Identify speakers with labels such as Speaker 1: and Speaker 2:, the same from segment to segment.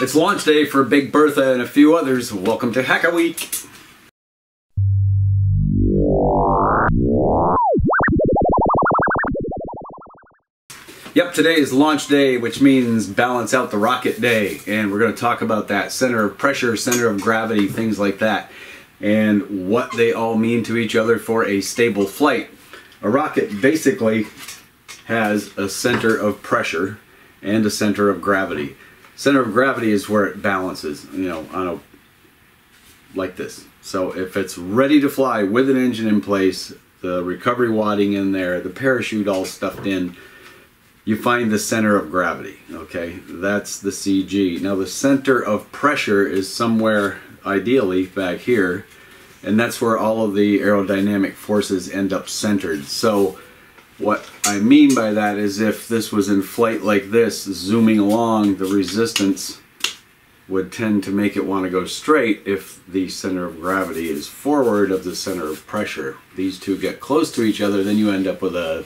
Speaker 1: It's launch day for Big Bertha and a few others. Welcome to Hack a Week. Yep, today is launch day, which means balance out the rocket day. And we're going to talk about that center of pressure, center of gravity, things like that, and what they all mean to each other for a stable flight. A rocket basically has a center of pressure and a center of gravity. Center of gravity is where it balances, you know, on a like this. So if it's ready to fly with an engine in place, the recovery wadding in there, the parachute all stuffed in, you find the center of gravity, okay? That's the CG. Now the center of pressure is somewhere, ideally, back here, and that's where all of the aerodynamic forces end up centered. So what I mean by that is if this was in flight like this, zooming along, the resistance would tend to make it want to go straight if the center of gravity is forward of the center of pressure. These two get close to each other, then you end up with a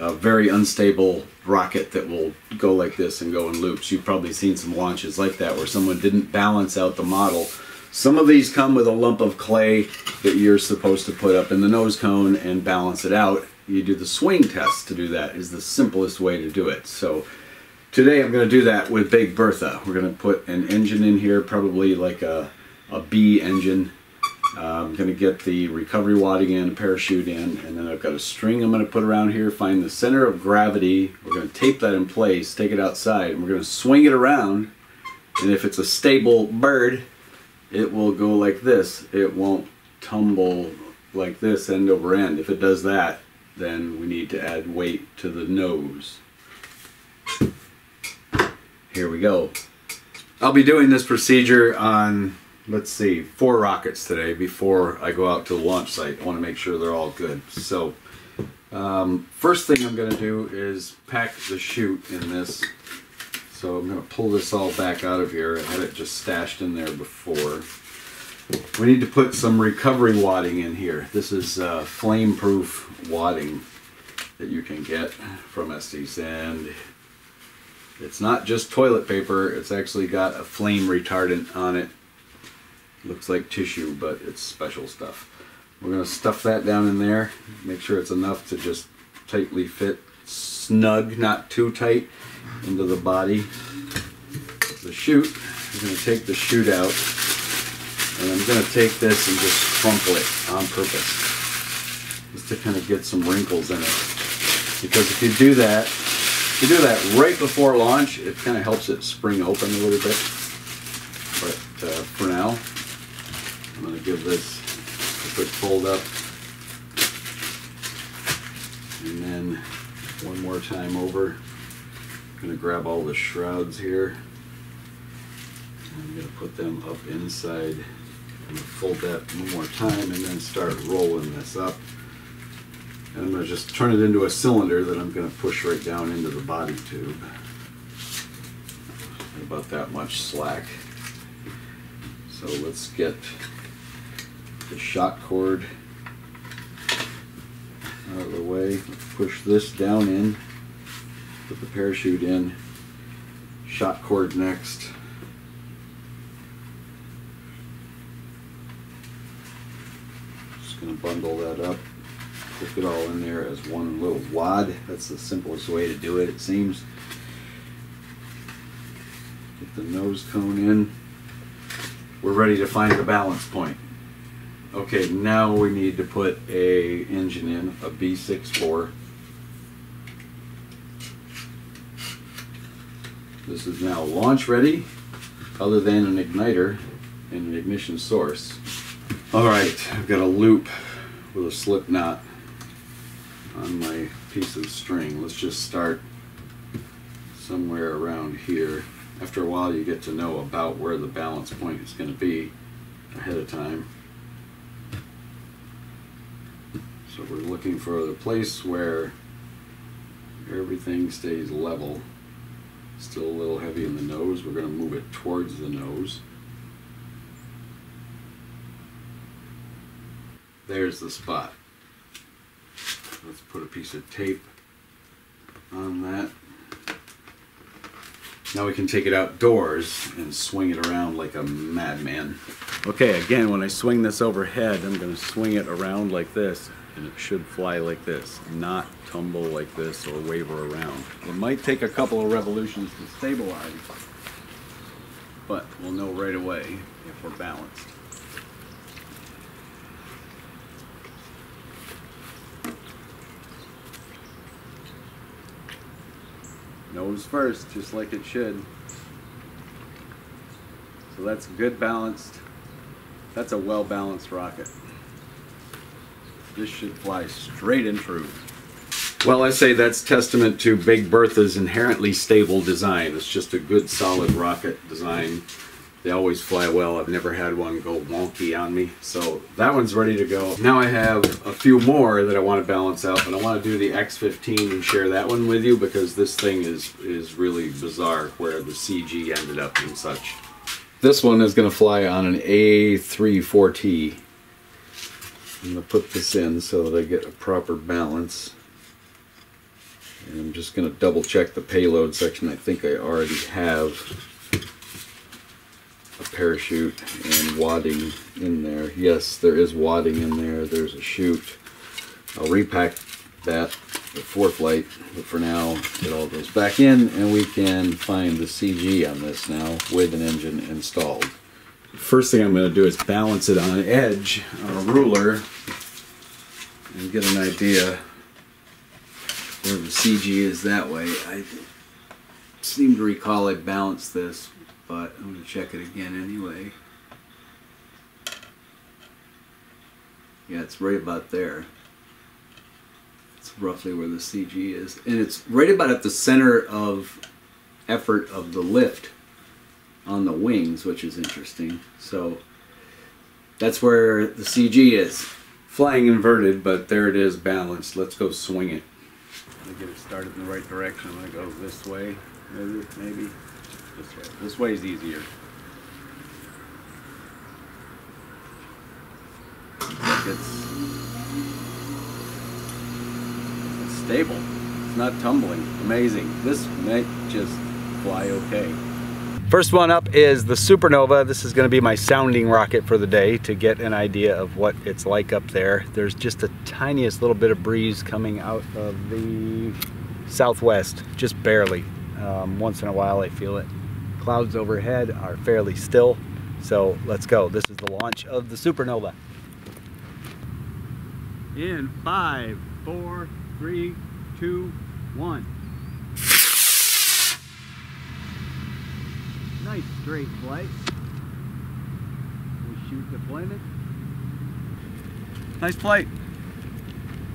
Speaker 1: a very unstable rocket that will go like this and go in loops. You've probably seen some launches like that where someone didn't balance out the model. Some of these come with a lump of clay that you're supposed to put up in the nose cone and balance it out. You do the swing test to do that is the simplest way to do it. So today I'm going to do that with Big Bertha. We're going to put an engine in here, probably like a, a B engine uh, I'm going to get the recovery wadding in, a parachute in, and then I've got a string I'm going to put around here, find the center of gravity. We're going to tape that in place, take it outside, and we're going to swing it around. And if it's a stable bird, it will go like this. It won't tumble like this end over end. If it does that, then we need to add weight to the nose. Here we go. I'll be doing this procedure on let's see, four rockets today before I go out to the launch site. I want to make sure they're all good. So um, first thing I'm going to do is pack the chute in this. So I'm going to pull this all back out of here. I had it just stashed in there before. We need to put some recovery wadding in here. This is uh, flame-proof wadding that you can get from Estes and it's not just toilet paper, it's actually got a flame retardant on it looks like tissue, but it's special stuff. We're going to stuff that down in there, make sure it's enough to just tightly fit, snug, not too tight, into the body. The chute, I'm going to take the chute out, and I'm going to take this and just crumple it on purpose, just to kind of get some wrinkles in it. Because if you do that, if you do that right before launch, it kind of helps it spring open a little bit. But uh, for now, I'm going to give this a quick fold up. And then one more time over. I'm going to grab all the shrouds here. I'm going to put them up inside. I'm to fold that one more time and then start rolling this up. And I'm going to just turn it into a cylinder that I'm going to push right down into the body tube. About that much slack. So let's get the shock cord out of the way. Push this down in, put the parachute in, shock cord next. Bundle that up, put it all in there as one little wad. That's the simplest way to do it, it seems. Get the nose cone in. We're ready to find the balance point. Okay, now we need to put a engine in, a B64. This is now launch ready, other than an igniter and an ignition source. Alright, I've got a loop with a slip knot on my piece of string. Let's just start somewhere around here. After a while you get to know about where the balance point is going to be ahead of time. So we're looking for the place where everything stays level. Still a little heavy in the nose. We're going to move it towards the nose. There's the spot. Let's put a piece of tape on that. Now we can take it outdoors and swing it around like a madman. Okay, again, when I swing this overhead, I'm going to swing it around like this, and it should fly like this, not tumble like this or waver around. It might take a couple of revolutions to stabilize, but we'll know right away if we're balanced. Nose first, just like it should. So that's good balanced. That's a well balanced rocket. This should fly straight and true. Well, I say that's testament to Big Bertha's inherently stable design. It's just a good solid rocket design. They always fly well. I've never had one go wonky on me. So that one's ready to go. Now I have a few more that I want to balance out, but I want to do the X15 and share that one with you because this thing is, is really bizarre where the CG ended up and such. This one is going to fly on an A34T. I'm going to put this in so that I get a proper balance. And I'm just going to double check the payload section. I think I already have a parachute and wadding in there. Yes, there is wadding in there. There's a chute. I'll repack that before flight, but for now, it all goes back in, and we can find the CG on this now with an engine installed. First thing I'm going to do is balance it on an edge on a ruler and get an idea where the CG is that way. I seem to recall I balanced this but I'm going to check it again anyway. Yeah, it's right about there. It's roughly where the CG is. And it's right about at the center of effort of the lift on the wings, which is interesting. So that's where the CG is. Flying inverted, but there it is balanced. Let's go swing it. Let me get it started in the right direction. I'm going to go this way, maybe. maybe this way. This way is easier. It's, it's stable. It's not tumbling. Amazing. This might just fly okay. First one up is the Supernova. This is going to be my sounding rocket for the day to get an idea of what it's like up there. There's just a tiniest little bit of breeze coming out of the southwest, just barely. Um, once in a while I feel it clouds overhead are fairly still. So let's go. This is the launch of the supernova. In five, four, three, two, one. Nice straight flight. We shoot deployment. Nice flight.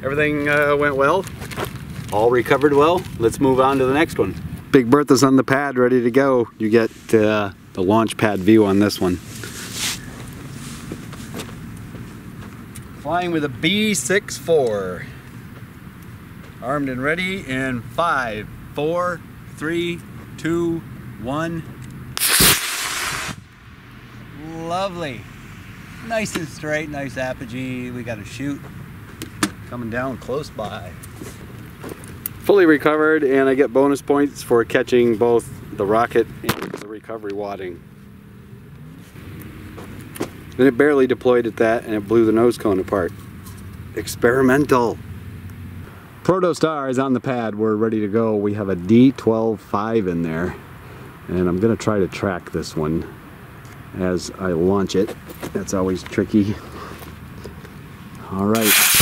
Speaker 1: Everything uh, went well. All recovered well. Let's move on to the next one. Big Bertha's on the pad ready to go. You get uh, the launch pad view on this one. Flying with a B-64. Armed and ready in five, four, three, two, one. Lovely. Nice and straight, nice apogee. We got a chute coming down close by fully recovered and I get bonus points for catching both the rocket and the recovery wadding. Then it barely deployed at that and it blew the nose cone apart. Experimental. Protostar is on the pad. We're ready to go. We have a D12-5 in there and I'm gonna try to track this one as I launch it. That's always tricky. All right.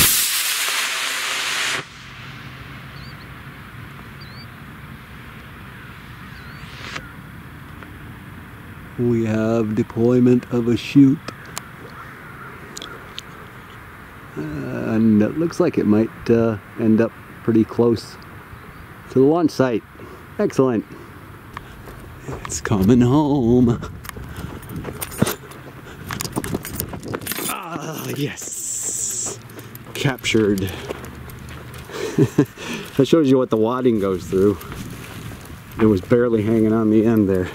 Speaker 1: We have deployment of a chute. And it looks like it might uh, end up pretty close to the launch site. Excellent. It's coming home. Ah yes. Captured. That shows you what the wadding goes through. It was barely hanging on the end there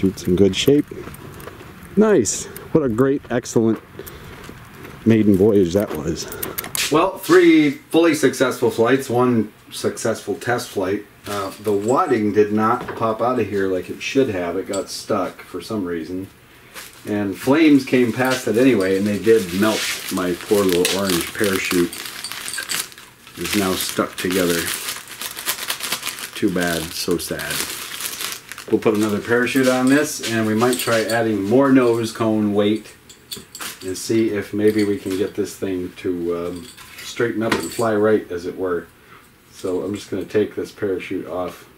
Speaker 1: Chute's in good shape. Nice. What a great, excellent maiden voyage that was. Well, three fully successful flights, one successful test flight. Uh, the wadding did not pop out of here like it should have. It got stuck for some reason. And flames came past it anyway, and they did melt my poor little orange parachute. Is now stuck together. Too bad, so sad. We'll put another parachute on this, and we might try adding more nose cone weight and see if maybe we can get this thing to um, straighten up and fly right, as it were. So I'm just going to take this parachute off.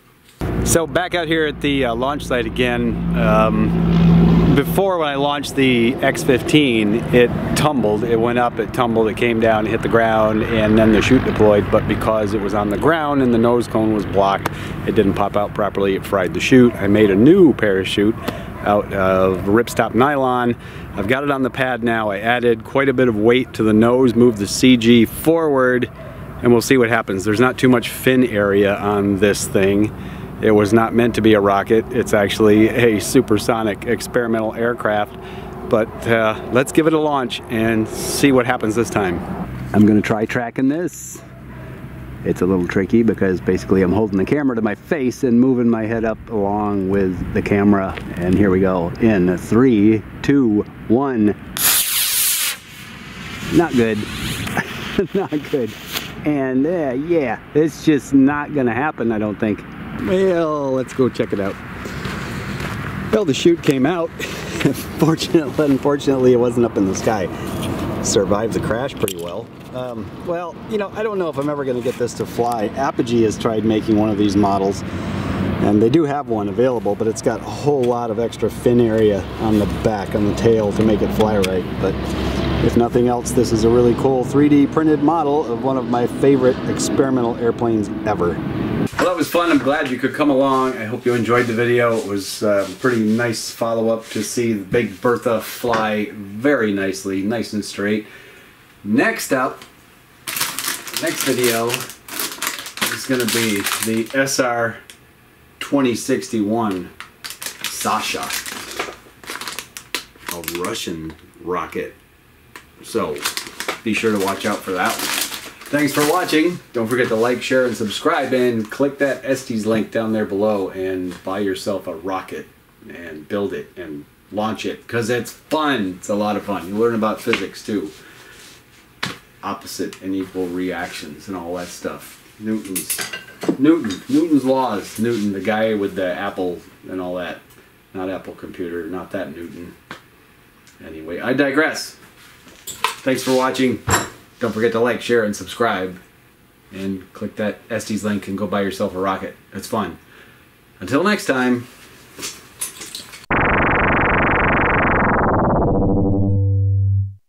Speaker 1: So back out here at the uh, launch site again. Um, before when I launched the X-15, it tumbled. It went up, it tumbled, it came down, hit the ground, and then the chute deployed. But because it was on the ground and the nose cone was blocked, it didn't pop out properly. It fried the chute. I made a new parachute out of ripstop nylon. I've got it on the pad now. I added quite a bit of weight to the nose, moved the CG forward, and we'll see what happens. There's not too much fin area on this thing. It was not meant to be a rocket. It's actually a supersonic experimental aircraft. But uh, let's give it a launch and see what happens this time. I'm gonna try tracking this. It's a little tricky because basically I'm holding the camera to my face and moving my head up along with the camera. And here we go. In three, two, one. Not good. not good. And uh, yeah, it's just not gonna happen, I don't think. Well, let's go check it out. Well, the chute came out. Fortunately, unfortunately, it wasn't up in the sky. Survived the crash pretty well. Um, well, you know, I don't know if I'm ever going to get this to fly. Apogee has tried making one of these models, and they do have one available, but it's got a whole lot of extra fin area on the back, on the tail, to make it fly right. But if nothing else, this is a really cool 3D printed model of one of my favorite experimental airplanes ever. Well, that was fun. I'm glad you could come along. I hope you enjoyed the video. It was a pretty nice follow-up to see the Big Bertha fly very nicely, nice and straight. Next up, next video is going to be the SR 2061 Sasha, a Russian rocket. So be sure to watch out for that one. Thanks for watching. Don't forget to like, share, and subscribe, and click that Estes link down there below and buy yourself a rocket and build it and launch it because it's fun. It's a lot of fun. You learn about physics too. Opposite and equal reactions and all that stuff. Newton's Newton. Newton's laws. Newton, the guy with the apple and all that. Not Apple computer, not that Newton. Anyway, I digress. Thanks for watching. Don't forget to like, share, and subscribe. And click that Estes link and go buy yourself a rocket. It's fun. Until next time.